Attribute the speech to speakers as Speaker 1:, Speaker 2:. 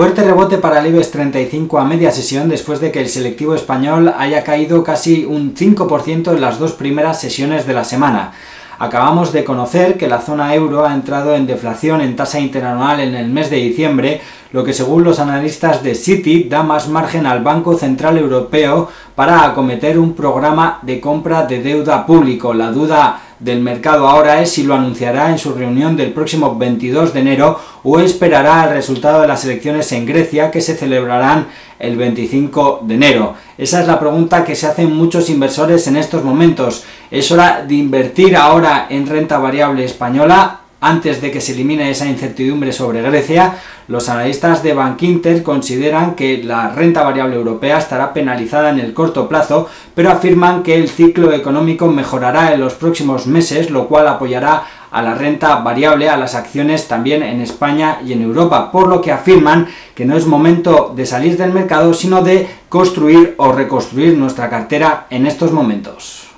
Speaker 1: Fuerte rebote para el IBEX 35 a media sesión después de que el selectivo español haya caído casi un 5% en las dos primeras sesiones de la semana. Acabamos de conocer que la zona euro ha entrado en deflación en tasa interanual en el mes de diciembre, lo que según los analistas de Citi da más margen al Banco Central Europeo para acometer un programa de compra de deuda público. La duda del mercado ahora es si lo anunciará en su reunión del próximo 22 de enero o esperará el resultado de las elecciones en Grecia que se celebrarán el 25 de enero. Esa es la pregunta que se hacen muchos inversores en estos momentos. ¿Es hora de invertir ahora en renta variable española? Antes de que se elimine esa incertidumbre sobre Grecia, los analistas de Bankinter consideran que la renta variable europea estará penalizada en el corto plazo, pero afirman que el ciclo económico mejorará en los próximos meses, lo cual apoyará a la renta variable, a las acciones también en España y en Europa, por lo que afirman que no es momento de salir del mercado, sino de construir o reconstruir nuestra cartera en estos momentos.